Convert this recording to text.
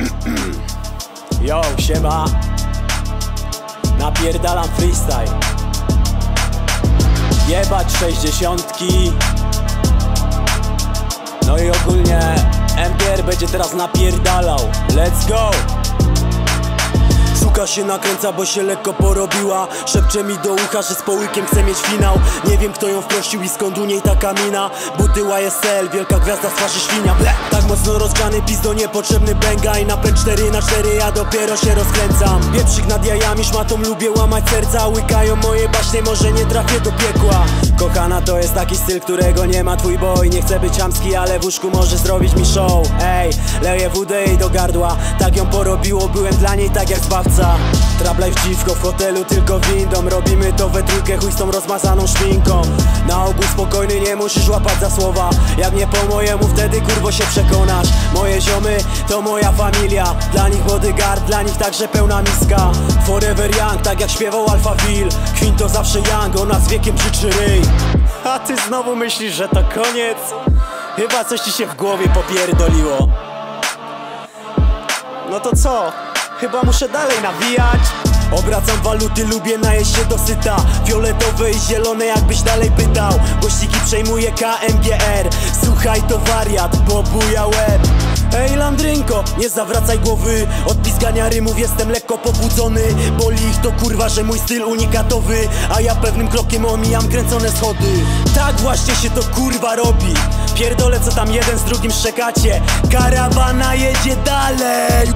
Yo, siema. Napierdalam freestyle. Jebać sześćdziesiątki. No i ogólnie MPR będzie teraz napierdalał. Let's go! Się nakręca, bo się lekko porobiła. Szepcze mi do ucha, że z połykiem chce mieć finał. Nie wiem kto ją wprosił i skąd u niej taka mina. Buty YSL, wielka gwiazda z twarzy świnia. Ble! Tak mocno rozgrzany pizdo, niepotrzebny bęgaj Na P4 na 4 ja dopiero się rozkręcam. Wieprzyk nad jajami, szmatą lubię łamać serca. Łykają moje baśnie, może nie trafię do piekła. Kochana to jest taki styl, którego nie ma twój boy Nie chcę być chamski, ale w łóżku może zrobić mi show. Ej, leję wódę jej do gardła. Tak ją porobiło, byłem dla niej tak jak zbawca Trap life dziwko w hotelu tylko windą. Robimy to we trójkę, chuj z tą rozmazaną szminką. Na ogół spokojny, nie musisz łapać za słowa. Jak nie po mojemu, wtedy kurwo się przekonasz. Moje ziomy to moja familia. Dla nich bodyguard, dla nich także pełna miska. Forever young, tak jak śpiewał Alpha Will. Queen to zawsze young, ona z wiekiem życzy ryj. A ty znowu myślisz, że to koniec? Chyba coś ci się w głowie popierdoliło. No to co? Chyba muszę dalej nawijać. Obracam waluty, lubię najeść się dosyta Fioletowe i zielone jakbyś dalej pytał. Głośniki przejmuje KMGR Słuchaj to wariat, bo buja łeb Ej Landrynko, nie zawracaj głowy. Od pizgania rymów jestem lekko pobudzony. Boli ich to kurwa, że mój styl unikatowy. A ja pewnym krokiem omijam kręcone schody. Tak właśnie się to kurwa robi. Pierdolę co tam jeden z drugim szczekacie. Karawana jedzie dalej